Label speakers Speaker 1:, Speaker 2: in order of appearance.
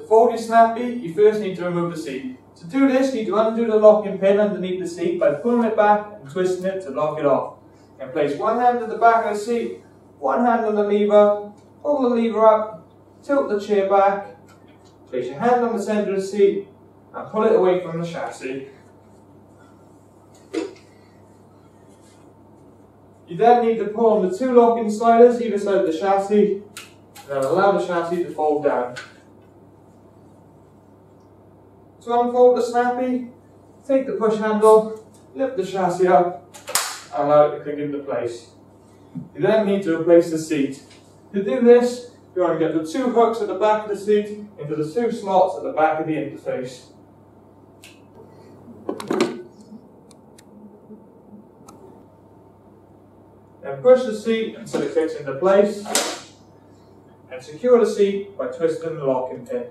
Speaker 1: To fold your Snappi, you first need to remove the seat. To do this, you need to undo the locking pin underneath the seat by pulling it back and twisting it to lock it off. And place one hand at the back of the seat, one hand on the lever, pull the lever up, tilt the chair back, place your hand on the centre of the seat, and pull it away from the chassis. You then need to pull on the two locking sliders either side of the chassis, and then allow the chassis to fold down. To unfold the Snappi, take the push handle, lift the chassis up, and allow it to click into place. You then need to replace the seat. To do this, you want to get the two hooks at the back of the seat into the two slots at the back of the interface. Then push the seat until it fits into place and secure the seat by twisting the locking pin.